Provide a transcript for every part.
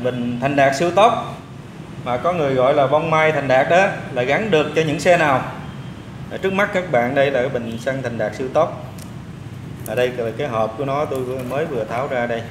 bình thành đạt siêu tốc. Mà có người gọi là bông mai thành đạt đó là gắn được cho những xe nào? Ở trước mắt các bạn đây là cái bình xăng thành đạt siêu tốc. Ở đây là cái hộp của nó tôi mới vừa tháo ra đây.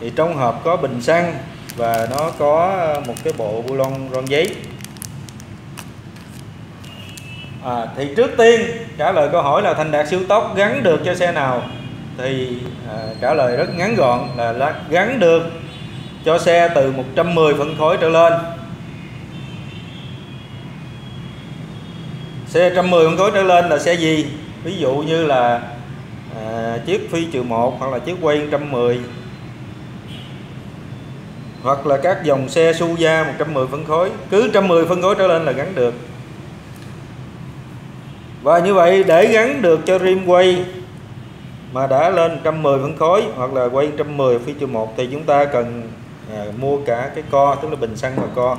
Thì trong hộp có bình xăng và nó có một cái bộ bu lông ron giấy. À, thì trước tiên trả lời câu hỏi là thành đạt siêu tốc gắn được cho xe nào? Thì à, trả lời rất ngắn gọn là, là gắn được cho xe từ 110 phân khối trở lên. Xe 110 phân khối trở lên là xe gì? Ví dụ như là à, chiếc phi trừ 1 hoặc là chiếc quay 110 hoặc là các dòng xe Suzuki 110 phân khối. Cứ 110 phân khối trở lên là gắn được. Và như vậy để gắn được cho rim quay mà đã lên 110 phân khối hoặc là quay 110 phi trừ 1 thì chúng ta cần à, mua cả cái co tức là bình xăng và co.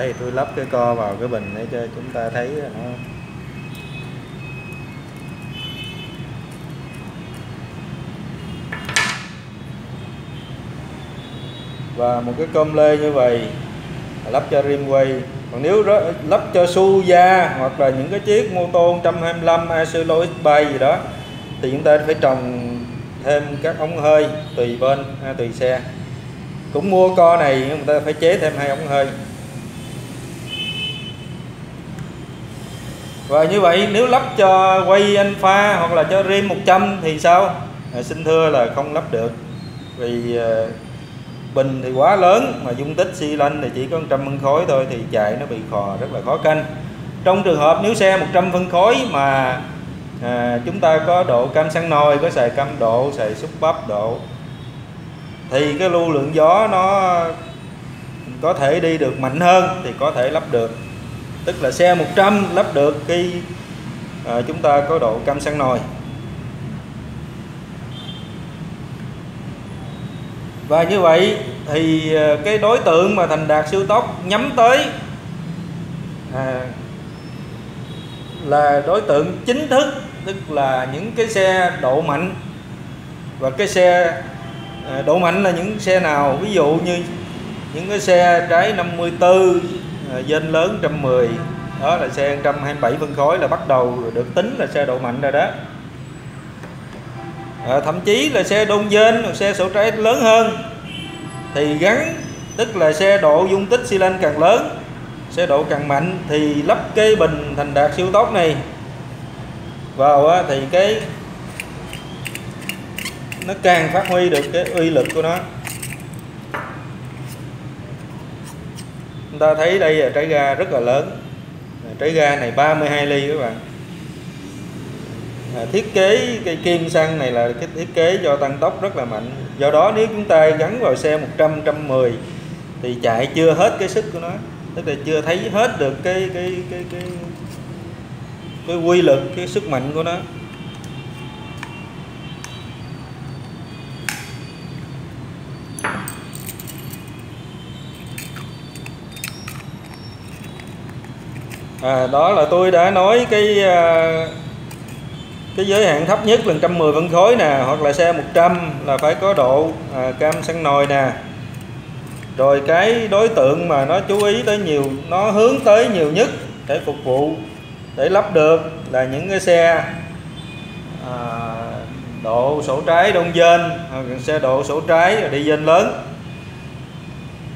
đây tôi lắp cái co vào cái bình để cho chúng ta thấy nó và một cái com lê như vậy lắp cho rim quay còn nếu lắp cho suya hoặc là những cái chiếc mô tô 125 Acelo X bay gì đó, thì chúng ta phải trồng thêm các ống hơi tùy bên à, tùy xe. Cũng mua co này, chúng ta phải chế thêm hai ống hơi. Và như vậy nếu lắp cho quay alpha hoặc là cho rim 100 thì sao? À, xin thưa là không lắp được. Vì à, bình thì quá lớn mà dung tích xi lanh thì chỉ có 100 phân khối thôi thì chạy nó bị khò rất là khó canh. Trong trường hợp nếu xe 100 phân khối mà à, chúng ta có độ cam xăng nồi có xài cam độ xài xúc bắp độ thì cái lưu lượng gió nó có thể đi được mạnh hơn thì có thể lắp được tức là xe 100 lắp được khi à, chúng ta có độ cam xăng nồi. Và như vậy thì à, cái đối tượng mà thành đạt siêu tốc nhắm tới à, là đối tượng chính thức tức là những cái xe độ mạnh. Và cái xe à, độ mạnh là những xe nào? Ví dụ như những cái xe trái 54 Ờ, dên lớn 110 đó là xe 127 phân khối là bắt đầu được tính là xe độ mạnh rồi đó. À, thậm chí là xe đông dên hoặc xe sổ trái lớn hơn thì gắn tức là xe độ dung tích xi lanh càng lớn xe độ càng mạnh thì lắp cái bình thành đạt siêu tốc này. Vào thì cái nó càng phát huy được cái uy lực của nó. Chúng ta thấy đây là trái ga rất là lớn. Trái ga này 32 ly các bạn. À, thiết kế cây kim xăng này là cái thiết kế cho tăng tốc rất là mạnh. Do đó nếu chúng ta gắn vào xe 100 110 thì chạy chưa hết cái sức của nó. Tức là chưa thấy hết được cái cái cái cái cái quy lực cái sức mạnh của nó. À, đó là tôi đã nói cái à, cái giới hạn thấp nhất là 110 phân khối nè hoặc là xe 100 là phải có độ à, cam xăng nồi nè. Rồi cái đối tượng mà nó chú ý tới nhiều nó hướng tới nhiều nhất để phục vụ để lắp được là những cái xe à, độ sổ trái đông dên hoặc xe độ sổ trái đi dên lớn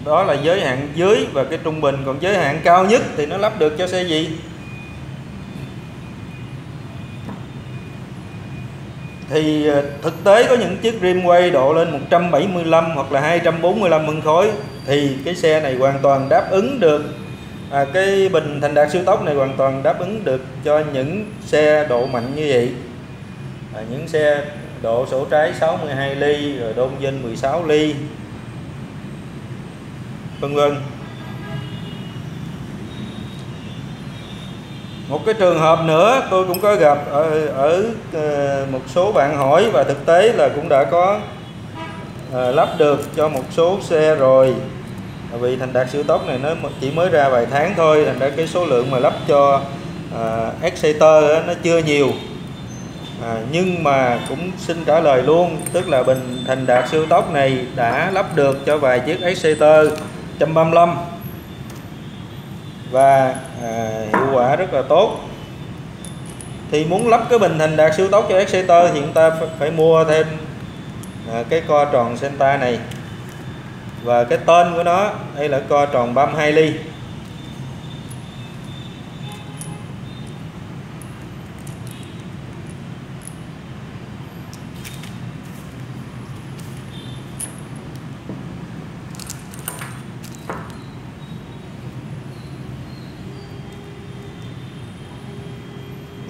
đó là giới hạn dưới và cái trung bình. Còn giới hạn cao nhất thì nó lắp được cho xe gì? Thì ờ, thực tế có những chiếc rim quay độ lên 175 hoặc là 245 phân khối thì cái xe này hoàn toàn đáp ứng được à, cái bình thành đạt siêu tốc này hoàn toàn đáp ứng được cho những xe độ mạnh như vậy. À, những xe độ sổ trái 62 ly rồi đôn dinh 16 ly vân vân. Một cái trường hợp nữa tôi cũng có gặp ở, ở ờ, một số bạn hỏi và thực tế là cũng đã có à, lắp được cho một số xe rồi. Vì thành đạt siêu tốc này nó chỉ mới ra vài tháng thôi thành ra cái số lượng mà lắp cho à, Exciter nó chưa nhiều. À, nhưng mà cũng xin trả lời luôn tức là bình thành đạt siêu tốc này đã lắp được cho vài chiếc Exciter. 135 và à, hiệu quả rất là tốt. Thì muốn lắp cái bình thành đạt siêu tốc cho Exciter thì chúng ta phải mua thêm à, cái co tròn center này. Và cái tên của nó đây là co tròn 32 ly.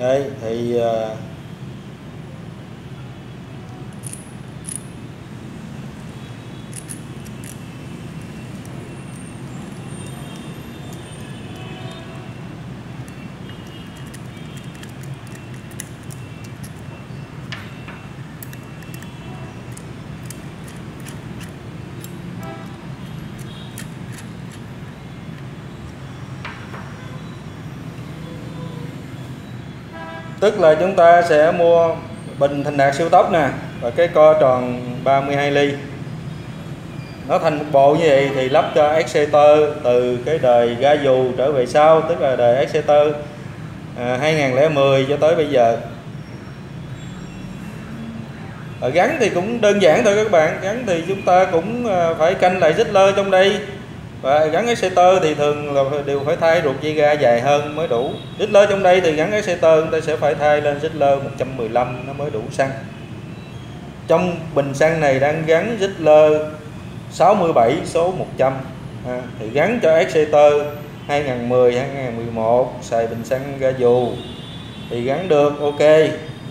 Đấy thì ờ, tức là chúng ta sẽ mua bình thành đạt siêu tốc nè và cái co tròn 32 ly. Nó thành một bộ như vậy thì lắp cho Exciter từ cái đời ga dù trở về sau tức là đời Exciter à, 2010 cho tới bây giờ. Ở gắn thì cũng đơn giản thôi các bạn gắn thì chúng ta cũng à, phải canh lại dít lơ trong đây và gắn exciter thì thường là đều phải thay ruột dây ga dài hơn mới đủ. Đít lơ trong đây thì gắn exciter chúng ta sẽ phải thay lên xích lơ 115 nó mới đủ xăng. Trong bình xăng này đang gắn xích lơ 67 số 100 à, thì gắn cho exciter 2010 2011 xài bình xăng ga dù. Thì gắn được ok.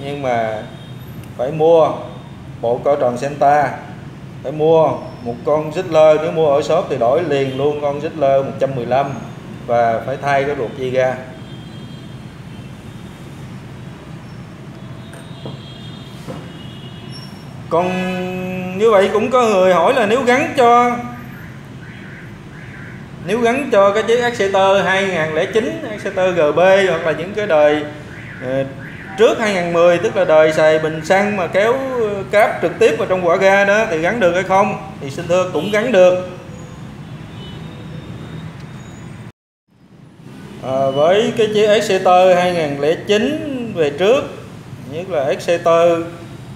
Nhưng mà phải mua bộ cỡ tròn Senta phải mua một con Zitler nếu mua ở shop thì đổi liền luôn con Zitler 115 và phải thay cái ruột dây ga. Còn như vậy cũng có người hỏi là nếu gắn cho, nếu gắn cho cái chiếc Exeter 2009 Exeter GB hoặc là những cái đời ờ, trước 2010 tức là đời xài bình xăng mà kéo ờ, cáp trực tiếp vào trong quả ga đó thì gắn được hay không thì xin thưa cũng gắn được. À, với cái chiếc Exeter 2009 về trước nhất là Exeter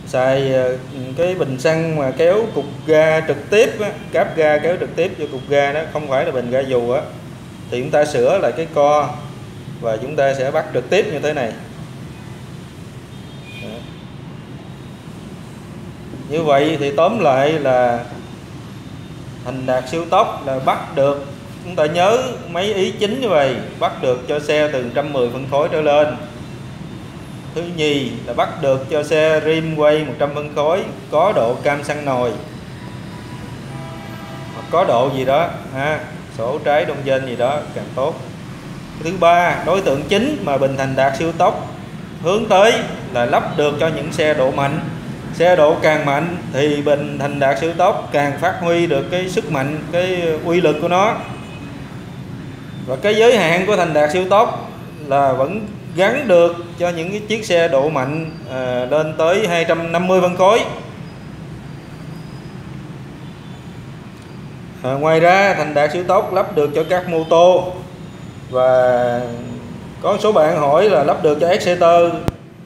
xài ờ, cái bình xăng mà kéo cục ga trực tiếp á, cáp ga kéo trực tiếp vô cục ga đó không phải là bình ga dù á thì chúng ta sửa lại cái co và chúng ta sẽ bắt trực tiếp như thế này. Như vậy thì tóm lại là thành đạt siêu tốc là bắt được, chúng ta nhớ mấy ý chính như vậy, bắt được cho xe từ 110 phân khối trở lên. Thứ nhì là bắt được cho xe rim quay 100 phân khối, có độ cam xăng nồi. Hoặc có độ gì đó, ha, sổ trái đông dân gì đó, càng tốt. Thứ ba, đối tượng chính mà bình thành đạt siêu tốc, hướng tới là lắp được cho những xe độ mạnh xe độ càng mạnh thì bình thành đạt siêu tốc càng phát huy được cái sức mạnh cái uy lực của nó. Và cái giới hạn của thành đạt siêu tốc là vẫn gắn được cho những cái chiếc xe độ mạnh à, lên tới 250 phân khối. À, ngoài ra thành đạt siêu tốc lắp được cho các mô tô và có số bạn hỏi là lắp được cho Exeter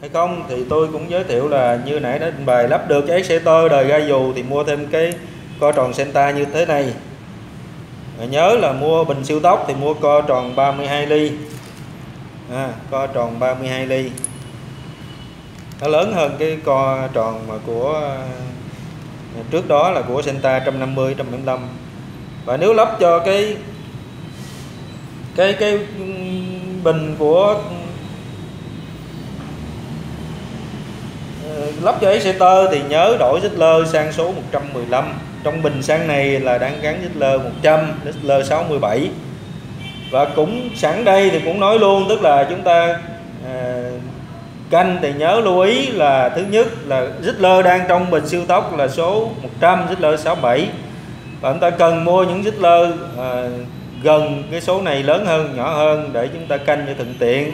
hay không? Thì tôi cũng giới thiệu là như nãy đã trình bày lắp được cho Exciter đời ga dù thì mua thêm cái co tròn Senta như thế này. Và nhớ là mua bình siêu tốc thì mua co tròn 32 ly. À, co tròn 32 ly. Nó lớn hơn cái co tròn mà của trước đó là của Senta 150 175 và nếu lắp cho cái cái cái bình của lắp cho exeter thì nhớ đổi dít lơ sang số 115 trong bình xăng này là đang gắn dít lơ 100 dít lơ 67 và cũng sẵn đây thì cũng nói luôn tức là chúng ta à, canh thì nhớ lưu ý là thứ nhất là dít lơ đang trong bình siêu tốc là số 100 dít lơ 67 và chúng ta cần mua những dít lơ à, gần cái số này lớn hơn nhỏ hơn để chúng ta canh cho thuận tiện.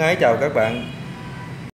Thân ái chào các bạn.